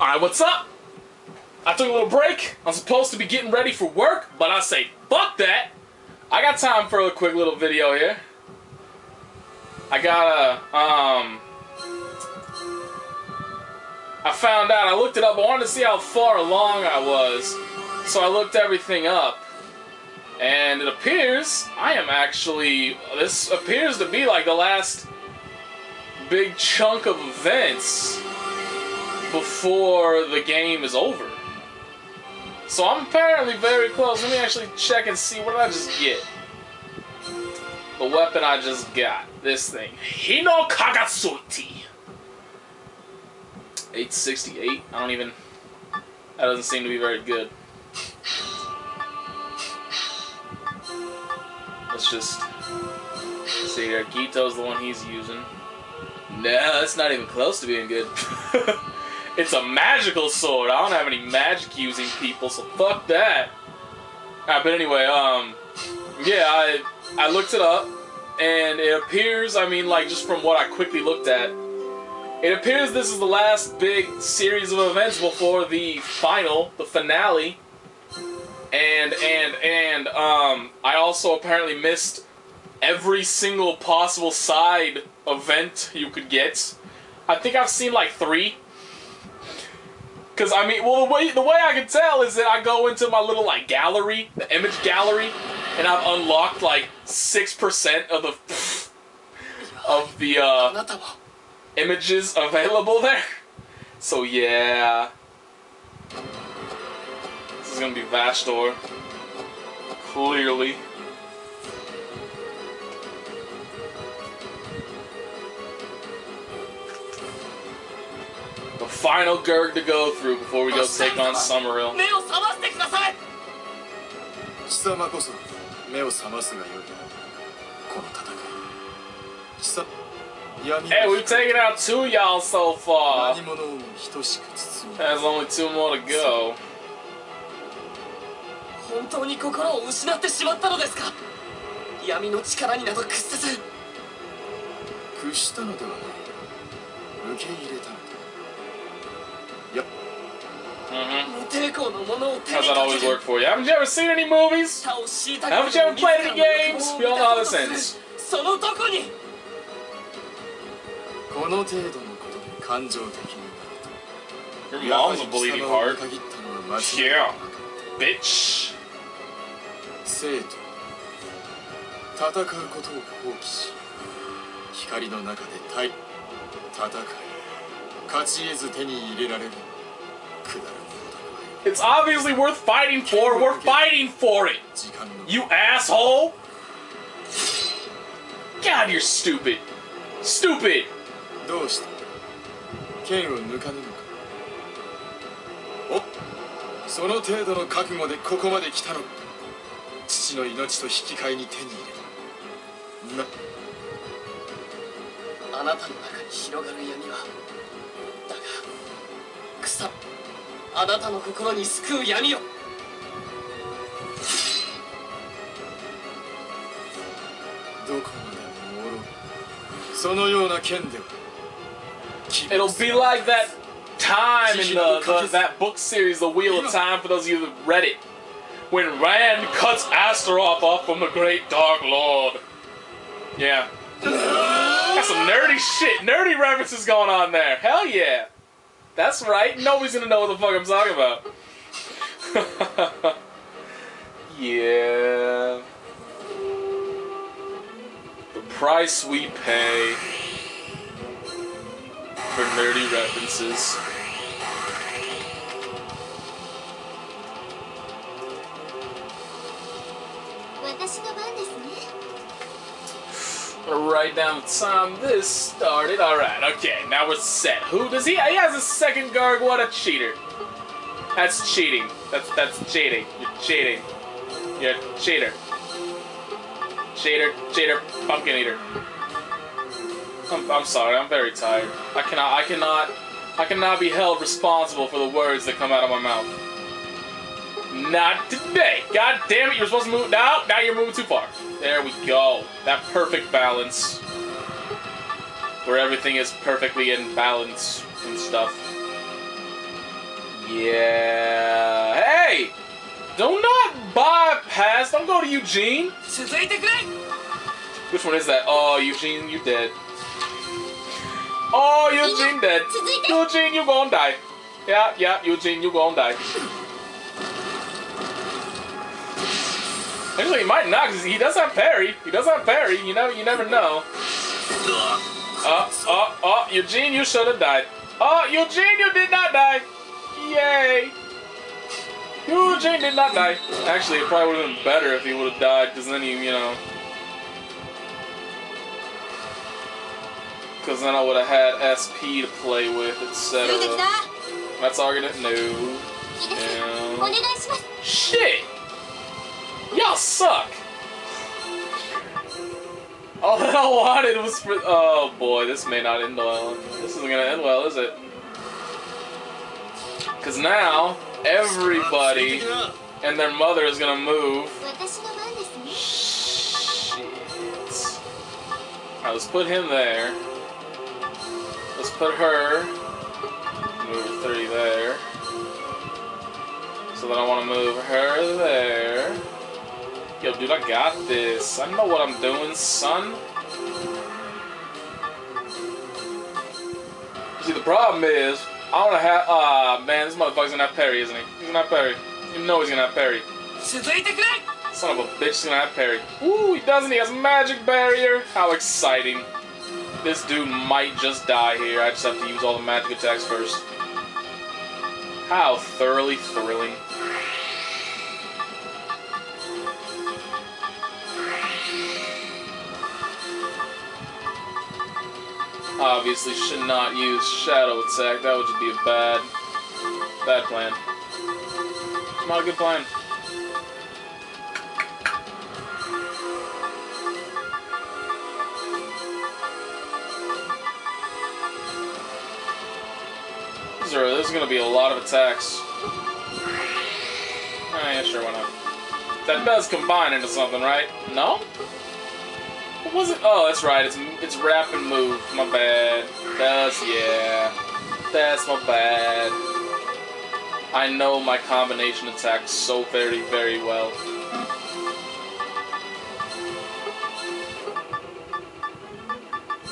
Alright, what's up? I took a little break. I'm supposed to be getting ready for work, but I say, fuck that. I got time for a quick little video here. I got a, um... I found out, I looked it up, I wanted to see how far along I was. So I looked everything up. And it appears I am actually, this appears to be like the last big chunk of events before the game is over. So I'm apparently very close. Let me actually check and see what I just get. The weapon I just got. This thing. Hino Kagatsuti. 868. I don't even... That doesn't seem to be very good. Let's just see here. Gito's the one he's using. No, that's not even close to being good. It's a magical sword. I don't have any magic using people, so fuck that. Alright, but anyway, um, yeah, I I looked it up, and it appears, I mean, like, just from what I quickly looked at, it appears this is the last big series of events before the final, the finale. And, and, and, um, I also apparently missed every single possible side event you could get. I think I've seen like three because I mean, well, the way the way I can tell is that I go into my little like gallery, the image gallery, and I've unlocked like six percent of the of the uh, images available there. So yeah, this is gonna be Vashtor. Clearly. final Gurg to go through before we go take on Summerhill. 目を覚ましてください貴様こそ目を覚ますがよいこの戦い貴様闇 Hey, we've taken out two y'all so far. 何者をも等しく包み There's only two more to go. 本当に心を失ってしまったのですか闇の力になど屈せず屈したのではない受け入れ Mm-hmm. 無抵抗のものを手 How's に that か always work for you? Haven't you ever seen any movies? Haven't you ever played any games? We all know how this ends. そのどこにこの程度のことで感情的に Your なるとやは mom's り a bleeding heart. Yeah. かった Bitch. 生徒戦うことを放棄し光の中で対戦い勝ち得ず手に入れられるくだら It's obviously worth fighting for. We're fighting for it. You asshole. God, you're stupid. Stupid. どうした剣を抜かぬのかおその程度の覚悟でここまで来たの父の命と引き換えに手に入れたなあなたの中に広がる闇はだが草あなたの心に救う闇をどこまでもおろうそのような剣では It'll be like that time in the, the that book series, The Wheel of Time. For those of you that read it, when Rand cuts Astaroth off from the Great Dark Lord. Yeah, got some nerdy shit, nerdy references going on there. Hell yeah, that's right. Nobody's gonna know what the fuck I'm talking about. yeah. The price we pay for nerdy references. Gonna write down the time this started. Alright, okay, now we're set. Who does he? He has a second Gurg. What a cheater. That's cheating. That's that's cheating. You're cheating. You're a cheater. Cheater, cheater, pumpkin eater. I'm, I'm sorry, I'm very tired. I cannot, I cannot, I cannot be held responsible for the words that come out of my mouth. Not today. God damn it, you're supposed to move. Now, now you're moving too far. There we go. That perfect balance. Where everything is perfectly in balance and stuff. Yeah. Hey! Don't not bypass. Don't go to Eugene. Which one is that? Oh, Eugene, you dead. Oh, Eugene dead. Eugene, you gonna die. Yeah, yeah, Eugene, you gonna die. Actually, he might not because he does have parry. He does have parry. You never, you never know. Oh, oh, oh, Eugene, you should have died. Oh, Eugene, you did not die. Yay. Eugene did not die. Actually, it probably would have been better if he would have died because then he, you know... Because then I would have had SP to play with, etc. That's all gonna... No. Shit! Y'all suck! All that I wanted was for. Oh boy, this may not end well. This isn't gonna end well, is it? Because now, everybody and their mother is gonna move. Shit. Right, let's put him there. Let's put her. Move 30 there. So then I want to move her there. Yo, dude, I got this. I know what I'm doing, son. See, the problem is, I don't have. Ah, uh, man, this motherfucker's gonna have parry, isn't he? He's gonna have parry. You know he's gonna have parry. Son of a bitch, he's gonna have parry. Ooh, he doesn't. He has magic barrier. How exciting! This dude might just die here. I just have to use all the magic attacks first. How thoroughly thrilling. Obviously should not use shadow attack. That would just be a bad, bad plan. Not a good plan. Is gonna be a lot of attacks. Oh, yeah, sure, why not? That does combine into something, right? No? What was it? Oh, that's right. It's it's wrap and move. My bad. That's yeah. That's my bad. I know my combination attacks so very very well.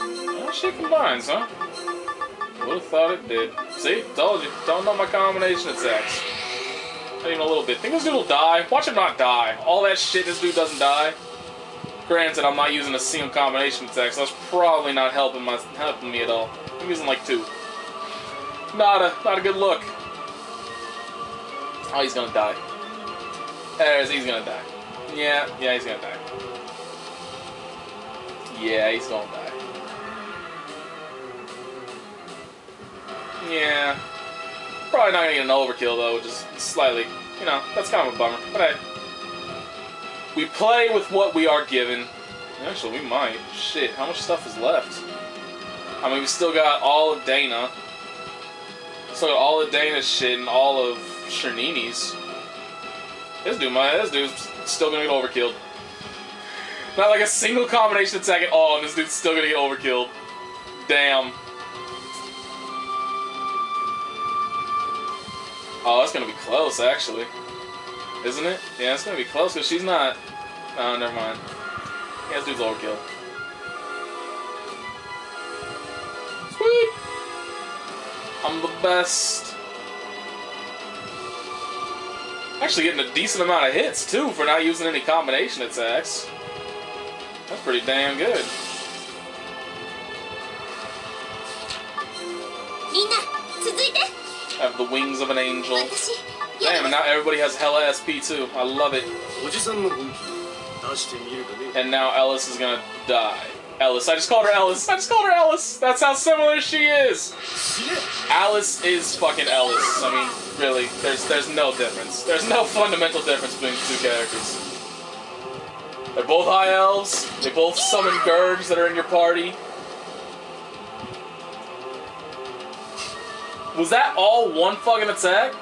Oh, shit combines, huh? Would have thought it did. See? Told you. Don't know my combination attacks. Not even a little bit. Think this dude will die? Watch him not die. All that shit, this dude doesn't die. Granted, I'm not using a single combination attack, so that's probably not helping my helping me at all. I'm using like two. Not a not a good look. Oh, he's gonna die. There's, he's gonna die. Yeah, yeah, he's gonna die. Yeah, he's gonna die. Yeah. Probably not gonna get an overkill though, just slightly. You know, that's kind of a bummer. But hey. We play with what we are given. Actually, we might. Shit, how much stuff is left? I mean, we still got all of Dana. Still got all of Dana's shit and all of Chernini's. This dude, my this dude's still gonna get overkilled. Not like a single combination attack at all, and this dude's still gonna get overkilled. Damn. Oh, that's gonna be close, actually. Isn't it? Yeah, it's gonna be close because she's not. Oh, never mind. Yeah, let's do the kill. Sweet! I'm the best. Actually getting a decent amount of hits, too, for not using any combination attacks. That's pretty damn good. I have the wings of an angel. Damn, and now everybody has hell SP too. I love it. And now Ellis is gonna die. Ellis. I just called her Ellis. I just called her Ellis. That's how similar she is. Alice is fucking Ellis. I mean, really, there's there's no difference. There's no fundamental difference between the two characters. They're both high elves. They both summon gerbs that are in your party. Was that all one fucking attack?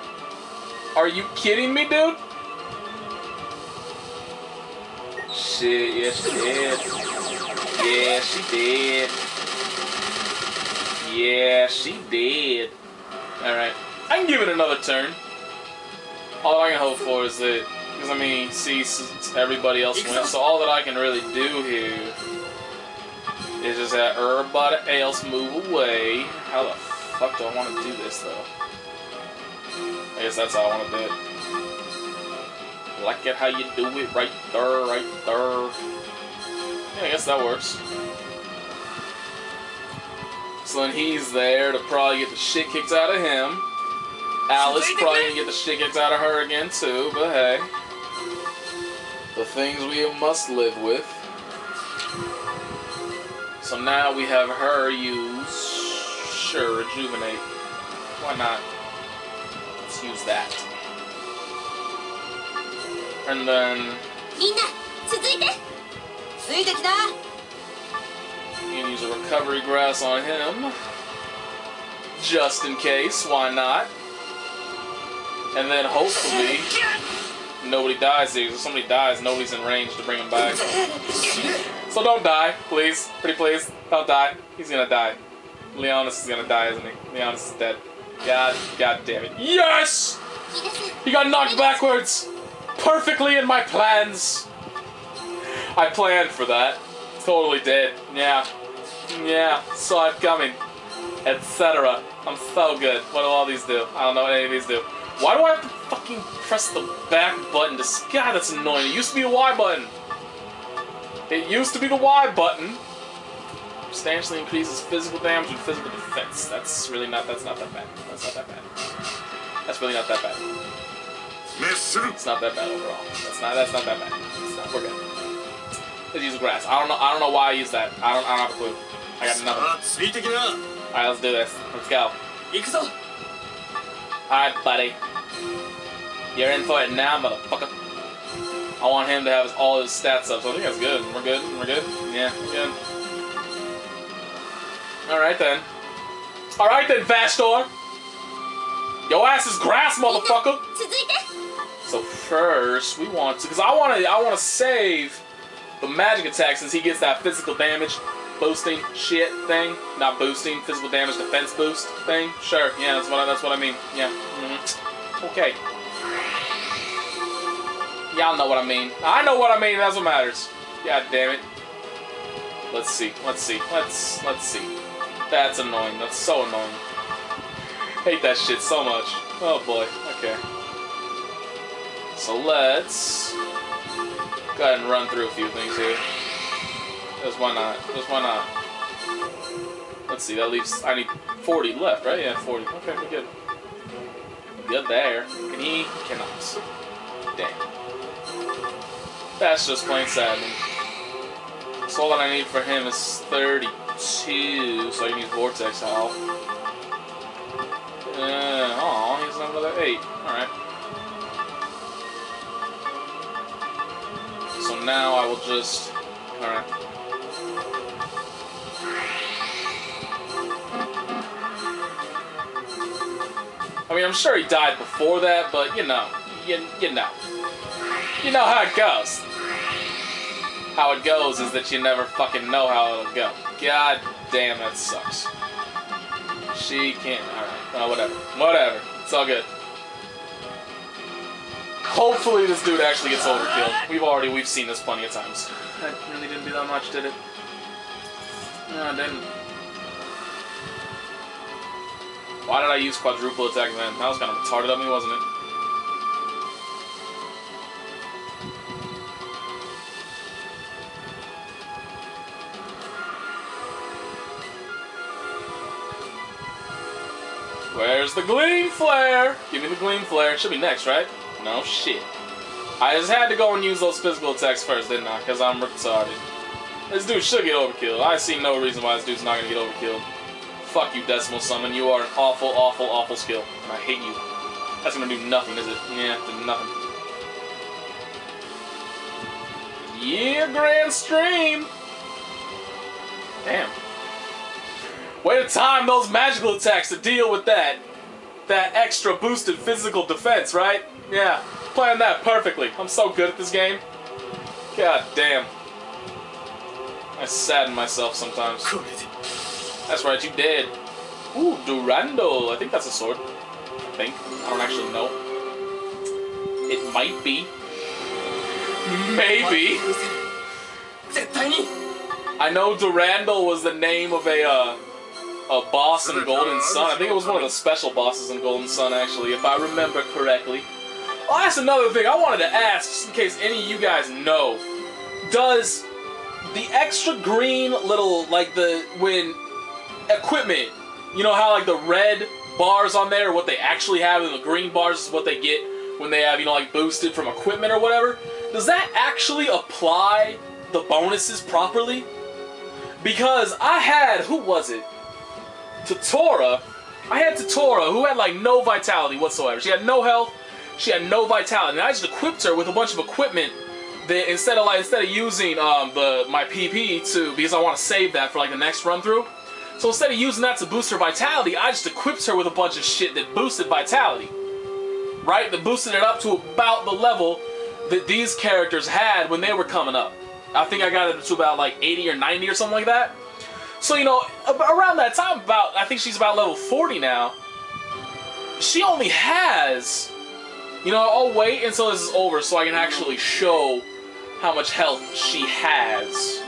Are you kidding me, dude? Shit, yeah, she did. Yeah, she did. Yeah, she did. Alright. I can give it another turn. All I can hope for is that, because I mean, see, everybody else wins, so all that I can really do here is just have everybody else move away. How the fuck do I want to do this, though? I guess that's how I want to do it. Like it how you do it, right there, right there. Yeah, I guess that works. So then he's there to probably get the shit kicked out of him. Alice probably gonna get the shit kicked out of her again too, but hey. The things we must live with. So now we have her use sure rejuvenate. Why not? use that. And then... You can use a recovery grass on him. Just in case, why not? And then hopefully nobody dies here. If somebody dies, nobody's in range to bring him back. So don't die, please. Pretty please. Don't die. He's gonna die. Leonis is gonna die, isn't he? Leonis is dead. God, God damn it. Yes! He got knocked backwards! Perfectly in my plans! I planned for that. Totally did. Yeah. Yeah. Saw it coming. Etc. I'm so good. What do all these do? I don't know what any of these do. Why do I have to fucking press the back button to... God, that's annoying. It used to be the Y button. It used to be the Y button substantially increases physical damage and physical defense. That's really not that's not that bad. That's not that bad. That's really not that bad. It's not that bad overall. That's not that's not that bad. It's not, we're good. Let's use grass. I don't know I don't know why I use that. I don't I don't have a clue. I got nothing. Alright, let's do this. Let's go. Alright, buddy. You're in for it now, motherfucker. I want him to have all his stats up, so I think that's good. We're good. We're good. Yeah, we're good. Alright then. Alright then, Vashtor! Your ass is grass, motherfucker! So first, we want to, because I want to, I want to save the magic attack since he gets that physical damage boosting shit thing. Not boosting, physical damage defense boost thing. Sure, yeah, that's what I, that's what I mean. Yeah. Mm -hmm. Okay. Y'all know what I mean. I know what I mean. That's what matters. God damn it. Let's see. Let's see. Let's let's see. That's annoying. That's so annoying. Hate that shit so much. Oh boy. Okay. So let's go ahead and run through a few things here. Just why not? Just why not? Let's see, that leaves I need 40 left, right? Yeah, 40. Okay, we're good. Good there. Can he? Cannot. Damn. That's just plain saddening. So all that I need for him is 32, so I can use Vortex Owl. Uh, oh, he's another 8. Alright. So now I will just. Alright. I mean, I'm sure he died before that, but you know, you, you know. You know how it goes. How it goes is that you never fucking know how it'll go. God damn, that sucks. She can't. Alright, well, whatever. Whatever. It's all good. Hopefully this dude actually gets overkilled. We've already we've seen this plenty of times. That really didn't do that much, did it? No, it didn't. Why did I use quadruple attack then? That was kind of retarded of me, wasn't it? Where's the gleam flare? Give me the gleam flare. It should be next, right? No shit. I just had to go and use those physical attacks first, didn't I? Because I'm retarded. This dude should get overkilled. I see no reason why this dude's not gonna get overkilled. Fuck you, Decimal Summon. You are an awful, awful, awful skill. And I hate you. That's gonna do nothing, is it? Yeah, nothing. Yeah, Grand Stream! Damn. Way to time those magical attacks to deal with that. That extra boosted physical defense, right? Yeah, playing that perfectly. I'm so good at this game. God damn. I sadden myself sometimes. That's right, you did. Ooh, Durando. I think that's a sword. I think. I don't actually know. It might be. Maybe. I know Durandal was the name of a uh, a boss in Golden Sun. I think it was one of the special bosses in Golden Sun, actually, if I remember correctly. Oh, that's another thing I wanted to ask, just in case any of you guys know. Does the extra green little, like the when equipment, you know how like the red bars on there, what they actually have, and the green bars is what they get when they have, you know, like boosted from equipment or whatever? Does that actually apply the bonuses properly? Because I had, who was it? Tatora. I had Tatora, who had like no vitality whatsoever. She had no health, she had no vitality, and I just equipped her with a bunch of equipment that instead of like instead of using um, the my PP to because I want to save that for like the next run through. So instead of using that to boost her vitality, I just equipped her with a bunch of shit that boosted vitality. Right? That boosted it up to about the level that these characters had when they were coming up. I think I got it to about like 80 or 90 or something like that. So, you know, around that time, about, I think she's about level 40 now. She only has, you know, I'll wait until this is over so I can actually show how much health she has.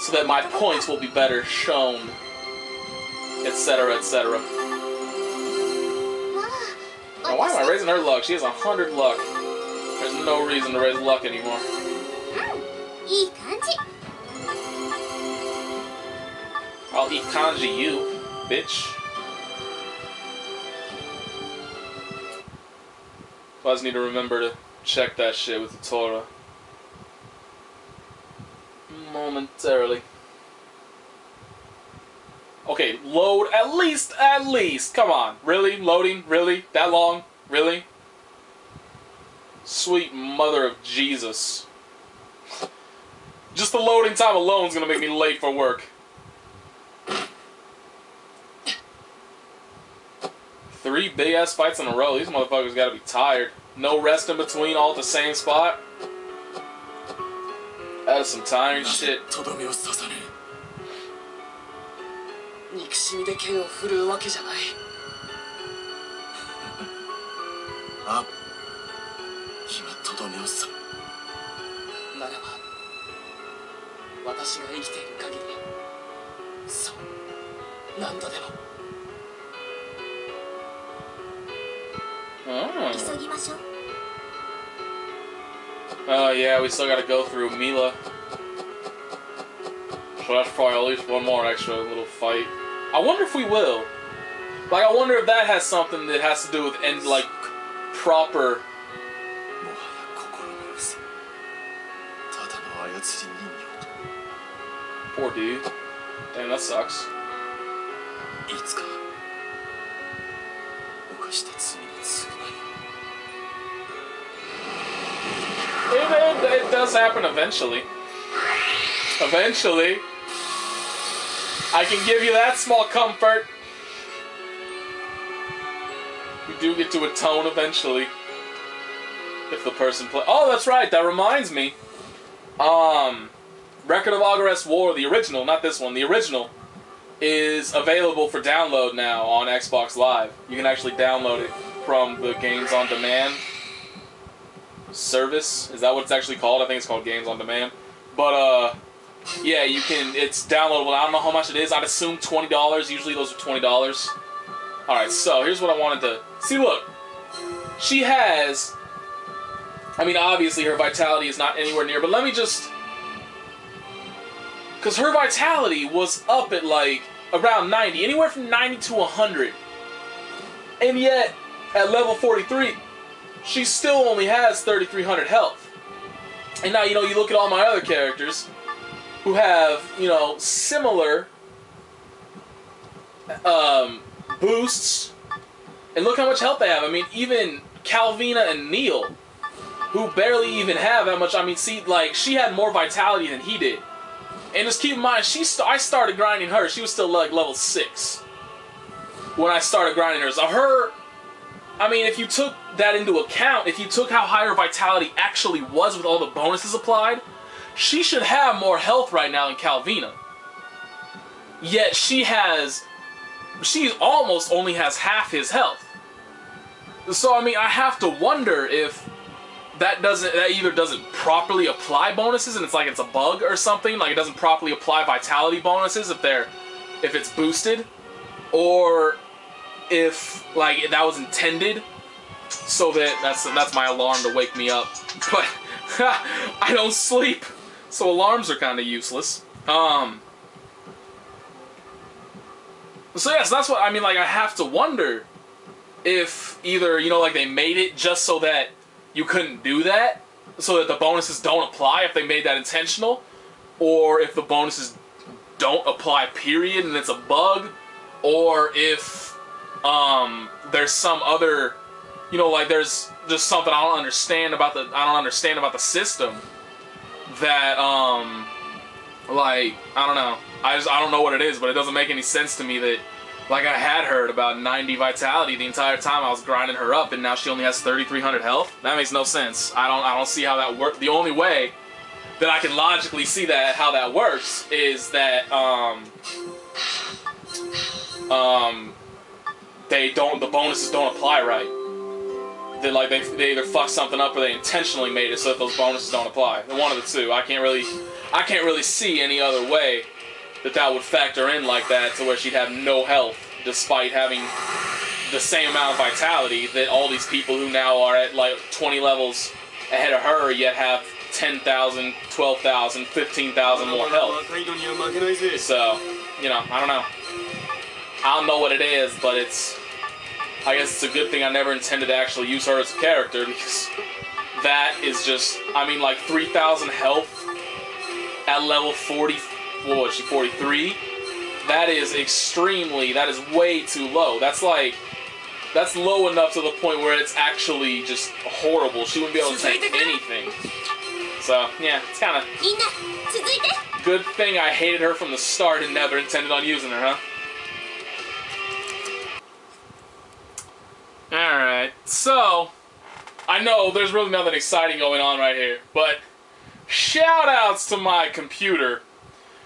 So that my points will be better shown, etc., etc. Now, why am I raising her luck? She has 100 luck. There's no reason to raise luck anymore. I'll eat kanji you, bitch. I just need to remember to check that shit with the Torah. Momentarily. Okay, load at least, at least. Come on. Really? Loading? Really? That long? Really? Sweet mother of Jesus. Just the loading time alone is gonna make me late for work. Three big ass fights in a row. These motherfuckers gotta be tired. No rest in between, all at the same spot. That is some tiring shit. とどめを刺さね憎しみで剣を振るうわけじゃないあ今とどめを刺ならば私が生きている限りそう何度でも Oh. Oh yeah, we still gotta go through Mila. So that's probably at least one more extra little fight. I wonder if we will. Like, I wonder if that has something that has to do with end like proper. Poor dude. Damn, that sucks. Does happen eventually. Eventually. I can give you that small comfort. You do get to atone eventually. If the person play. Oh, that's right. That reminds me. Um, Record of Agarest War, the original, not this one, the original, is available for download now on Xbox Live. You can actually download it from the Games on Demand service. Is that what it's actually called? I think it's called Games on Demand. But uh yeah, you can it's downloadable. I don't know how much it is. I'd assume twenty dollars. Usually those are twenty dollars. Alright, so here's what I wanted to see look. She has I mean obviously her vitality is not anywhere near, but let me just Cause her vitality was up at like around 90, anywhere from 90 to 100. And yet, at level 43, she still only has 3,300 health. And now, you know, you look at all my other characters who have, you know, similar um, boosts. And look how much health they have. I mean, even Calvina and Neil, who barely even have that much. I mean, see, like, she had more vitality than he did. And just keep in mind, she st- I started grinding her. She was still like level six when I started grinding her. So her, I mean, if you took that into account, if you took how high her vitality actually was with all the bonuses applied, she should have more health right now than Calvina. Yet she has she almost only has half his health. So I mean, I have to wonder if that doesn't that either doesn't properly apply bonuses and it's like it's a bug or something, like it doesn't properly apply vitality bonuses if they're if it's boosted, or if like that was intended so that that's that's my alarm to wake me up. But I don't sleep, so alarms are kind of useless. Um. So yes, that's what I mean. Like I have to wonder if either you know like they made it just so that you couldn't do that, so that the bonuses don't apply if they made that intentional, or if the bonuses don't apply period and it's a bug, or if um there's some other you know like there's just something I don't understand about the I don't understand about the system that um like I don't know. I just I don't know what it is but it doesn't make any sense to me that like I had heard about 90 vitality the entire time I was grinding her up and now she only has 3300 health? That makes no sense. I don't I don't see how that works the only way that I can logically see that how that works is that um um they don't the bonuses don't apply right. They like they, they either fuck something up or they intentionally made it so that those bonuses don't apply. One of the two. I can't really I can't really see any other way that that would factor in like that to where she'd have no health despite having the same amount of vitality that all these people who now are at like 20 levels ahead of her yet have 10,000, 12,000, 15,000 more health. So, you know, I don't know. I don't know what it is, but it's. I guess it's a good thing I never intended to actually use her as a character because that is just. I mean, like 3,000 health at level 40. What was she? 43. That is extremely. That is way too low. That's like. That's low enough to the point where it's actually just horrible. She wouldn't be able to take anything. So yeah, it's kind of. Good thing I hated her from the start and never intended on using her, huh? So I know there's really nothing exciting going on right here, but shout outs to my computer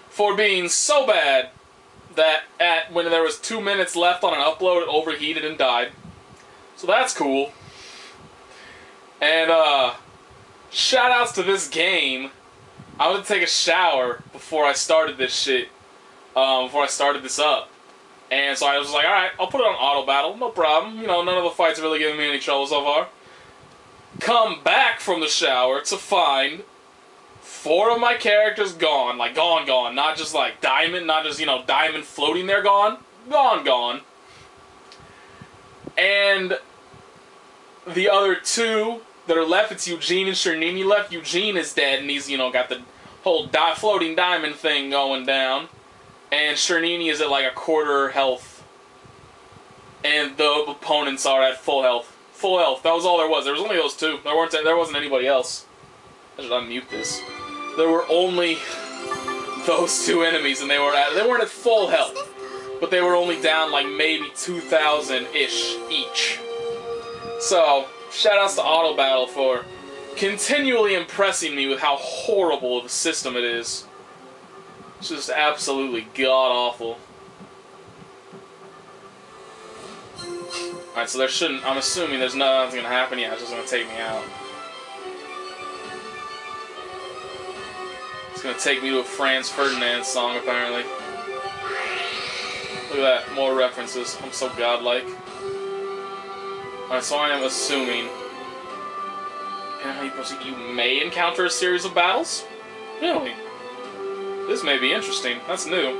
for being so bad that at when there was two minutes left on an upload, it overheated and died. So that's cool. And uh shout outs to this game. I went to take a shower before I started this shit. Um, before I started this up. And so I was like, alright, I'll put it on auto battle, no problem. You know, none of the fights really giving me any trouble so far. Come back from the shower to find four of my characters gone. Like, gone, gone. Not just like diamond, not just, you know, diamond floating there gone. Gone, gone. And the other two that are left, it's Eugene and Chernini left. Eugene is dead, and he's, you know, got the whole di- floating diamond thing going down. And Chernini is at like a quarter health. And the opponents are at full health. Full health. That was all there was. There was only those two. There weren't. There wasn't anybody else. I should unmute this. There were only those two enemies, and they were at. They weren't at full health, but they were only down like maybe two thousand ish each. So shout outs to Auto Battle for continually impressing me with how horrible of a system it is. It's just absolutely god awful. Alright, so there shouldn't. I'm assuming there's nothing gonna happen yet. It's just gonna take me out. It's gonna take me to a Franz Ferdinand song, apparently. Look at that, more references. I'm so godlike. Alright, so I am assuming. You proceed? You may encounter a series of battles? Really? This may be interesting. That's new.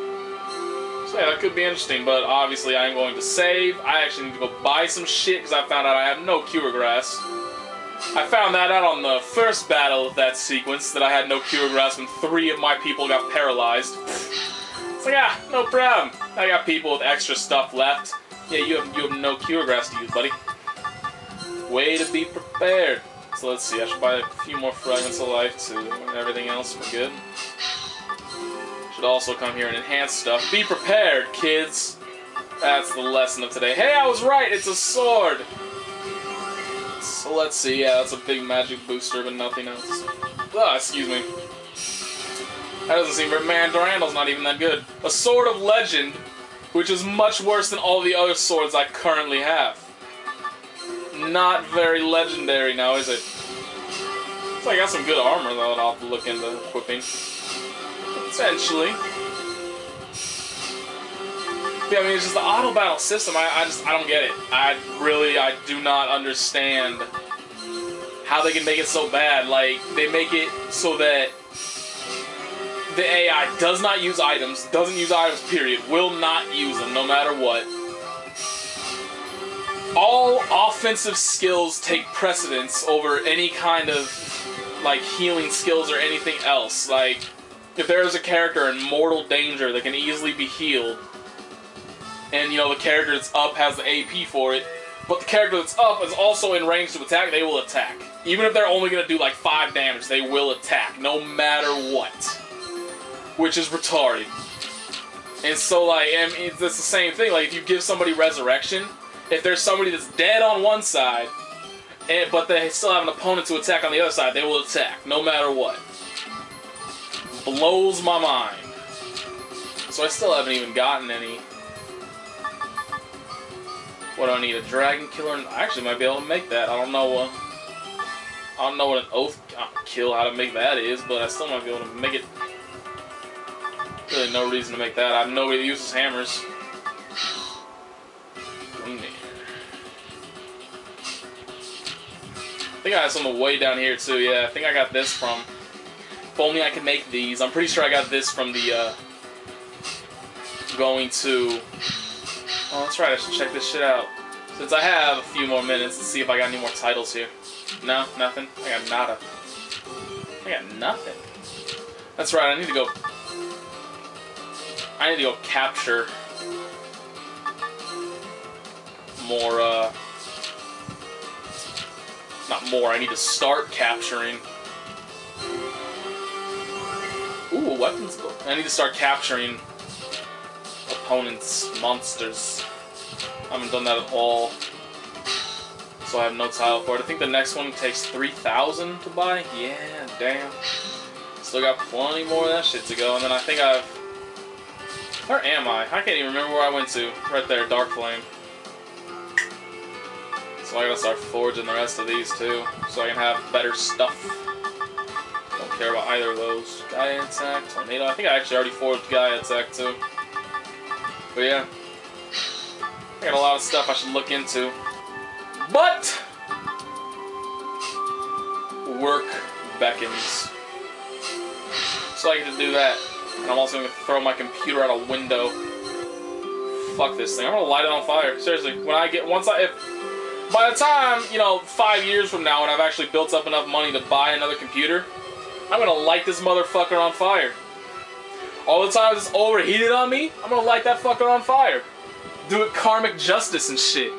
So yeah, that could be interesting, but obviously I am going to save. I actually need to go buy some shit because I found out I have no cure grass. I found that out on the first battle of that sequence that I had no cure grass when three of my people got paralyzed. So yeah, no problem. I got people with extra stuff left. Yeah, you have you have no cure grass to use, buddy. Way to be prepared. So let's see, I should buy a few more fragments of life too, everything else we're good. Should also come here and enhance stuff. Be prepared, kids. That's the lesson of today. Hey, I was right. It's a sword. So let's see. Yeah, that's a big magic booster, but nothing else. Ah, excuse me. That doesn't seem very. Man, Durandal's not even that good. A sword of legend which is much worse than all the other swords I currently have. Not very legendary now, is it? So I got some good armor though that I'll have to look into equipping. Potentially. Yeah, I mean, it's just the auto battle system. I, I just, I don't get it. I really, I do not understand how they can make it so bad. Like, they make it so that the AI does not use items, doesn't use items, period, will not use them no matter what. All offensive skills take precedence over any kind of, like, healing skills or anything else. Like, if there is a character in mortal danger that can easily be healed, and you know the character that's up has the AP for it, but the character that's up is also in range to attack, they will attack. Even if they're only gonna do like five damage, they will attack, no matter what. Which is retarded. And so like, it's the same thing. Like if you give somebody resurrection, if there's somebody that's dead on one side, and but they still have an opponent to attack on the other side, they will attack, no matter what. Blows my mind. So I still haven't even gotten any what do I need? A dragon killer? I actually might be able to make that. I don't know. Uh, I don't know what an oath kill, how to make that is, but I still might be able to make it. Really, no reason to make that. I have nobody that uses hammers. I think I have some way down here too. Yeah, I think I got this from. If only I could make these. I'm pretty sure I got this from the. Uh, going to Oh, that's right, I should check this shit out. Since I have a few more minutes, let's see if I got any more titles here. No, nothing. I got nada. I got nothing. That's right, I need to go... I need to go capture more, uh... Not more, I need to start capturing... weapons book. I need to start capturing opponent's monsters. I haven't done that at all. So I have no title for it. I think the next one takes 3,000 to buy. Yeah, damn. Still got plenty more of that shit to go. And then I think I've... Where am I? I can't even remember where I went to. Right there, Dark Flame. So I gotta start forging the rest of these too. So I can have better stuff. Care about either of those. Gaia Attack, Tornado. I think I actually already forged Gaia Attack too. But yeah, I got a lot of stuff I should look into. But work beckons. So I get to do that. And I'm also to throw my computer out a window. Fuck this thing. I'm to light it on fire. Seriously. When I get, once I, if, by the time, you know, five years from now when I've actually built up enough money to buy another computer, I'm to light this motherfucker on fire. All the times it's overheated on me, I'm gonna light that fucker on fire. Do it karmic justice and shit.